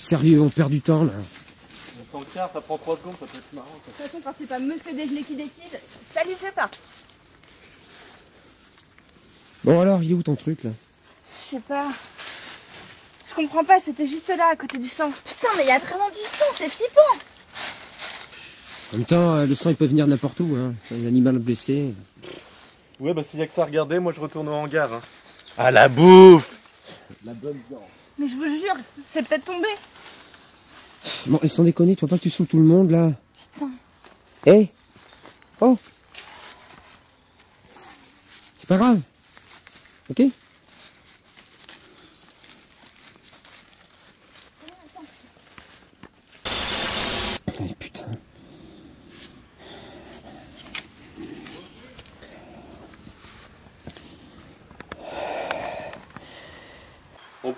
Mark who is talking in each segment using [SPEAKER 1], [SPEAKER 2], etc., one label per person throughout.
[SPEAKER 1] sérieux, on perd du temps là.
[SPEAKER 2] On s'en tient, ça prend 3 secondes, ça peut être marrant.
[SPEAKER 3] De toute façon, quand c'est pas Monsieur Déjeuner qui décide, ça lui fait pas.
[SPEAKER 1] Bon alors, il est où ton truc là?
[SPEAKER 3] Je sais pas. Je comprends pas, c'était juste là, à côté du sang. Putain, mais il y a vraiment du sang, c'est flippant.
[SPEAKER 1] En même temps, euh, le sang il peut venir n'importe où, hein. Un animal blessé.
[SPEAKER 2] Ouais, bah s'il y a que ça à regarder, moi je retourne au hangar. Hein. À la bouffe
[SPEAKER 1] La bonne
[SPEAKER 3] Mais je vous jure, c'est peut-être tombé.
[SPEAKER 1] Bon, et sans déconner, tu vois pas que tu saoules tout le monde là
[SPEAKER 3] Putain.
[SPEAKER 1] Eh Oh C'est pas grave. Ok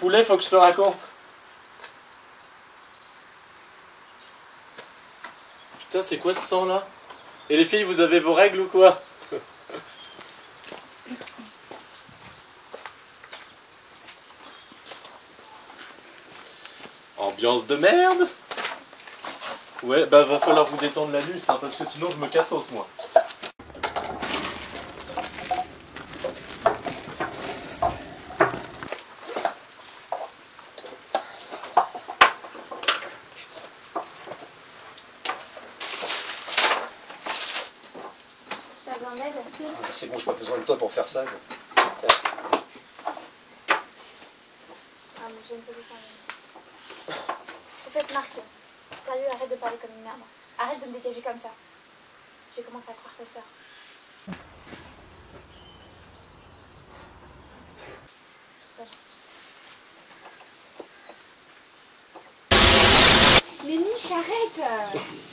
[SPEAKER 2] poulet, faut que je te raconte. Putain, c'est quoi ce sang là? Et les filles, vous avez vos règles ou quoi? Ambiance de merde Ouais, bah va falloir vous détendre la nuit, hein, parce que sinon je me casse moi.
[SPEAKER 1] C'est bon, j'ai pas besoin de toi pour faire ça.
[SPEAKER 3] Ah, mais je vais me poser 5 minutes. Au fait, Marc, sérieux, arrête de parler comme une merde. Arrête de me dégager comme ça. J'ai commencé à croire ta sœur. Mais Mich, arrête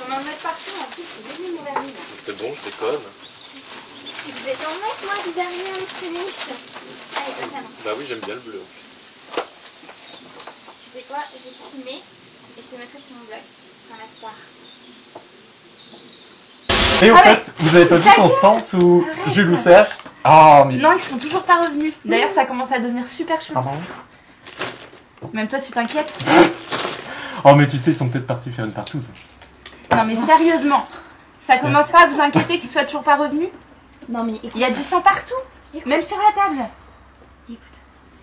[SPEAKER 3] Vais m'en mettre partout, en plus, je suis mon vernis là.
[SPEAKER 2] C'est bon, je déconne.
[SPEAKER 3] Je vais t'en mettre, moi, du vernis avec ces Mich. Allez, donne ta main.
[SPEAKER 2] Bah oui, j'aime bien le bleu en plus.
[SPEAKER 3] Tu sais quoi, je vais te filmer et je te mettrai sur mon blog. Tu seras ma star.
[SPEAKER 2] Et au
[SPEAKER 3] Arrête
[SPEAKER 2] fait, vous avez pas vu
[SPEAKER 3] Ta
[SPEAKER 2] Constance ou
[SPEAKER 3] Arrête.
[SPEAKER 2] Jules Serge Ah, mais.
[SPEAKER 3] Non, ils sont toujours pas revenus. D'ailleurs, ça commence à devenir super chaud.
[SPEAKER 2] Pardon
[SPEAKER 3] Même toi, tu t'inquiètes
[SPEAKER 2] Oh, mais tu sais, ils sont peut-être partis faire une partouze.
[SPEAKER 3] Non, mais sérieusement, ça commence pas à vous inquiéter qu'ils soient toujours pas revenus
[SPEAKER 4] Non mais écoute,
[SPEAKER 3] Il y a du sang partout, même sur la table.
[SPEAKER 4] écoute,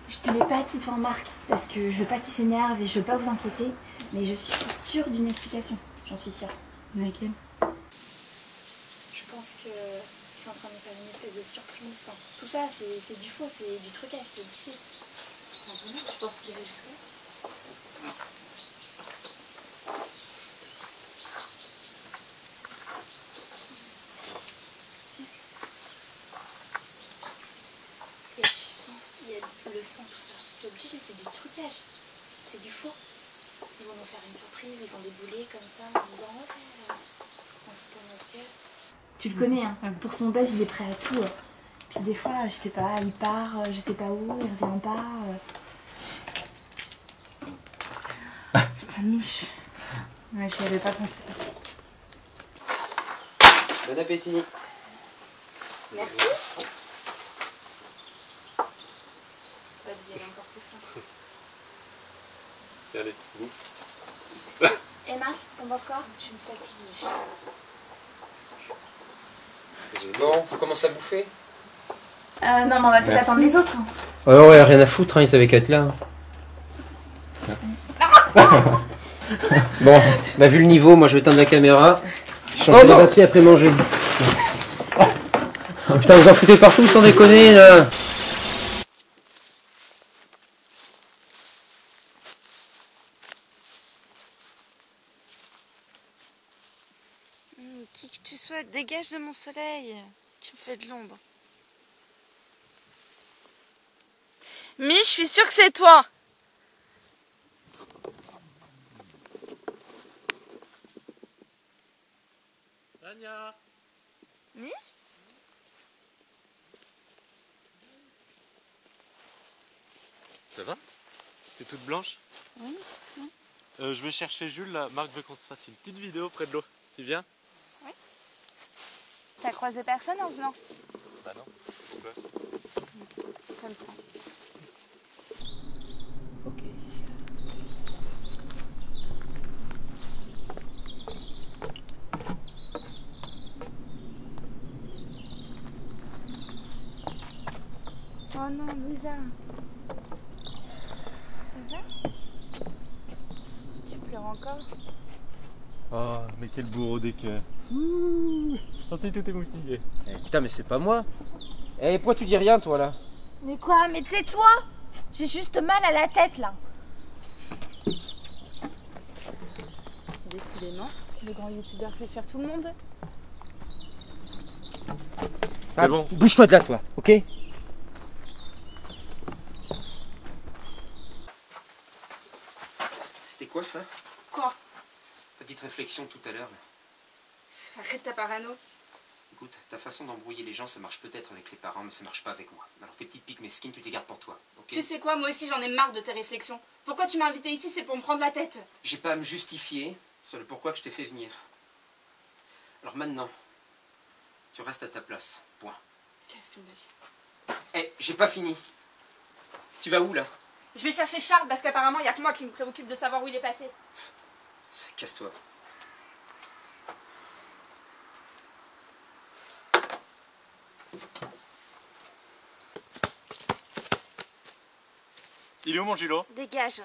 [SPEAKER 4] je te l'ai pas dit devant Marc parce que je veux pas qu'il s'énerve et je veux pas vous inquiéter, mais je suis sûre d'une explication, j'en suis sûre.
[SPEAKER 3] Laquelle
[SPEAKER 4] Je pense que ils sont en train de faire une espèce de surprise. Enfin, tout ça, c'est du faux, c'est du trucage, c'est du shit. Je pense qu'il est jusqu'à Il y a du sang, il y a le sang, tout ça. C'est obligé, c'est du trucage. C'est du faux. Ils vont nous faire une surprise, ils vont débouler comme ça en disant en notre gueule. Tu le connais, hein. Pour son buzz, il est prêt à tout. Puis des fois, je sais pas, il part, euh, je sais pas où, il revient pas. euh.
[SPEAKER 3] Putain, Mich. Ouais, j'y avais pas pensé.
[SPEAKER 1] Bon appétit.
[SPEAKER 3] Merci. Pas dire encore plus fort.
[SPEAKER 2] Allez, vous.
[SPEAKER 4] Et Marc, t'en penses quoi? Tu me fatigues.
[SPEAKER 1] Bon, faut commencer à bouffer?
[SPEAKER 3] Euh, non, mais on va peut-être attendre les autres.
[SPEAKER 1] Ouais, ouais, rien à foutre, hein, ils savaient qu'à être là. bon, bah vu le niveau, moi je vais éteindre la caméra. Changer la batterie après manger. Oh, putain, vous en foutez partout sans déconner là.
[SPEAKER 3] Qui que tu sois, dégage de mon soleil. Tu me fais de l'ombre. Mi, je suis sûre que c'est toi.
[SPEAKER 2] Tania
[SPEAKER 3] Mi?
[SPEAKER 2] Ça va? T'es toute blanche?
[SPEAKER 3] Oui,
[SPEAKER 2] Euh, je vais chercher Jules là. Marc veut qu'on se fasse une petite vidéo près de l'eau. Tu viens?
[SPEAKER 3] T'as croisé personne en venant?
[SPEAKER 2] Bah non. Pourquoi?
[SPEAKER 3] Comme ça.
[SPEAKER 1] Ok.
[SPEAKER 4] Oh non, Louisa. Ça va? Tu pleures encore?
[SPEAKER 2] Oh, mais quel bourreau des cœurs c'est tout émoustillé.
[SPEAKER 1] Eh, putain, mais c'est pas moi. Eh, pourquoi tu dis rien, toi, là?
[SPEAKER 4] Mais quoi Mais tais-toi J'ai juste mal à la tête là. Décidément, le grand youtubeur fait faire tout le monde.
[SPEAKER 2] C'est bon.
[SPEAKER 1] Bouge-toi de là, toi, ok? C'était quoi ça?
[SPEAKER 4] Quoi?
[SPEAKER 1] Ta petite réflexion tout à l'heure. là.
[SPEAKER 4] Arrête ta parano.
[SPEAKER 1] Écoute, ta façon d'embrouiller les gens, ça marche peut-être avec les parents, mais ça marche pas avec moi. Alors tes petites piques mesquines, tu les gardes pour toi, ok
[SPEAKER 4] Tu sais quoi, moi aussi j'en ai marre de tes réflexions. Pourquoi tu m'as invité ici C'est pour me prendre la tête.
[SPEAKER 1] J'ai pas à me justifier sur le pourquoi que je t'ai fait venir. Alors maintenant, tu restes à ta place. Point.
[SPEAKER 4] Qu'est-ce que tu
[SPEAKER 1] Eh, j'ai pas fini. Tu vas où là?
[SPEAKER 4] Je vais chercher Charles parce qu'apparemment il y a que moi qui me préoccupe de savoir où il est passé.
[SPEAKER 1] Casse-toi.
[SPEAKER 2] Il est où mon Julo
[SPEAKER 4] Dégage.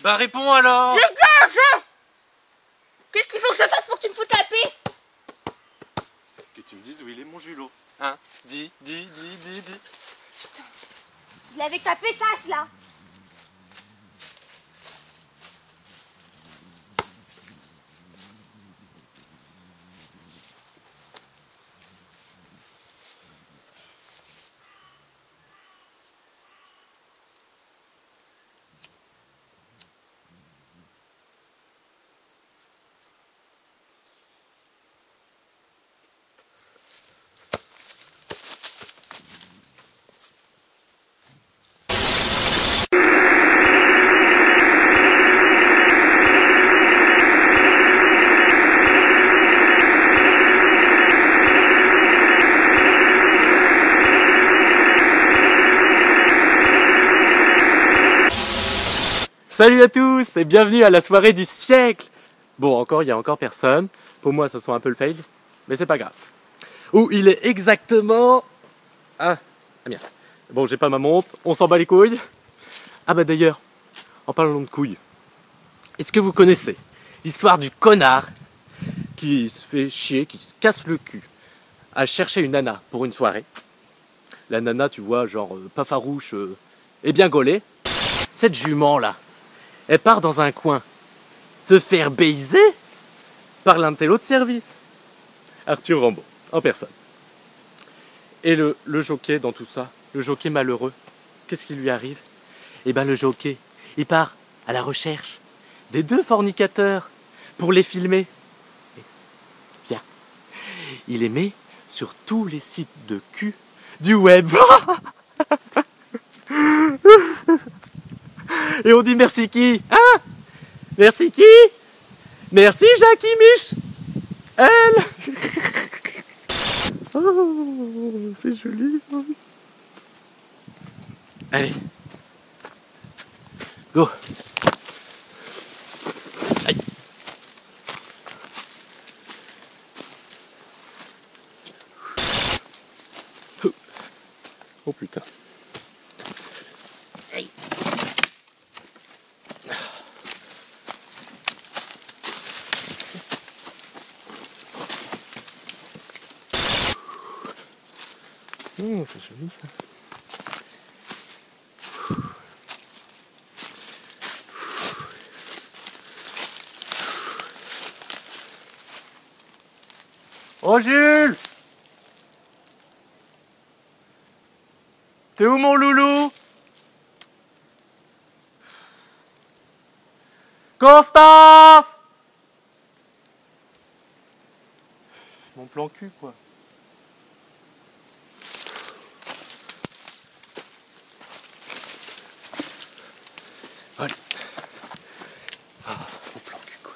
[SPEAKER 2] Bah réponds alors!
[SPEAKER 4] Dégage! Qu'est-ce qu'il faut que je fasse pour que tu me foutes la paix?
[SPEAKER 2] Que tu me dises où il est mon Julo. Hein? Dis, dis, dis, dis, dis.
[SPEAKER 4] Il est avec ta pétasse là
[SPEAKER 2] Salut à tous et bienvenue à la soirée du siècle Bon, encore, il y a encore personne. Pour moi, ça sent un peu le fail, mais c'est pas grave. Où il est exactement... Ah, ah bien. Bon, j'ai pas ma montre, on s'en bat les couilles. Ah bah d'ailleurs, en parlant de couilles, est-ce que vous connaissez l'histoire du connard qui se fait chier, qui se casse le cul à chercher une nana pour une soirée? La nana, tu vois, genre euh, pas farouche euh, et bien gaulée. Cette jument là, elle part dans un coin se faire baiser par l'intello de service. Arthur Rambaud, en personne. Et le, le jockey dans tout ça, le jockey malheureux, qu'est-ce qui lui arrive? Eh bien le jockey, il part à la recherche des deux fornicateurs pour les filmer. Et, bien, il les met sur tous les sites de cul du web. Et on dit merci qui? Hein? Merci qui? Merci Jackie Mich Elle Oh, c'est joli. Allez. Go. Aïe. Oh putain. Oh, c'est. Oh Jules T'es où mon loulou? Constance Mon plan cul quoi. Allez. Ah, mon plan cul quoi.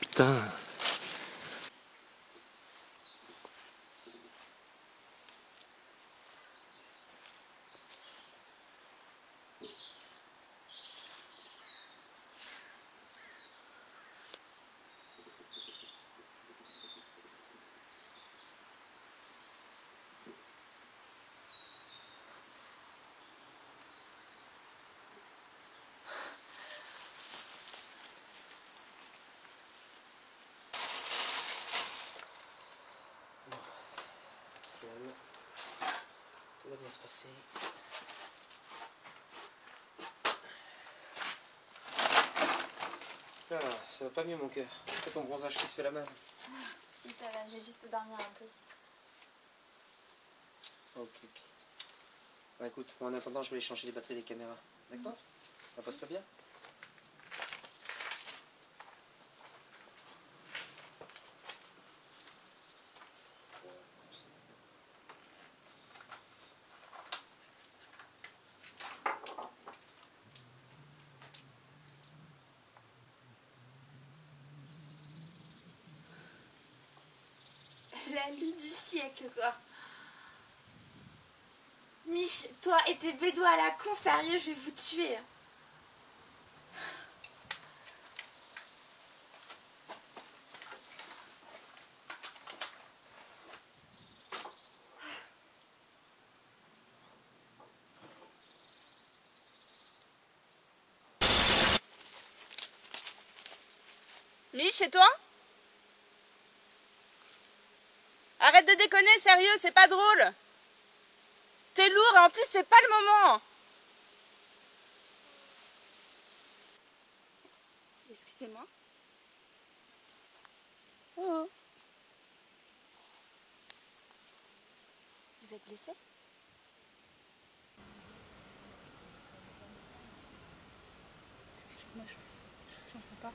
[SPEAKER 2] Putain.
[SPEAKER 1] calme. Tout va bien se passer. Ah, ça va pas mieux mon cœur. C'est ton bronzage qui se fait la main.
[SPEAKER 5] Si ça va, je vais juste dormir un peu.
[SPEAKER 1] Ok, ok. Bah écoute, moi en attendant, je vais aller changer les batteries des caméras. D'accord? Ça passe-toi bien
[SPEAKER 4] La lue Mich, toi et tes bédois à la con, sérieux, je vais vous tuer.
[SPEAKER 3] Mich, chez toi? Arrête de déconner, sérieux, c'est pas drôle. T'es lourd et en plus c'est pas le moment. Excusez-moi. Oh. Vous êtes blessé? Excusez-moi, je, je, je pas.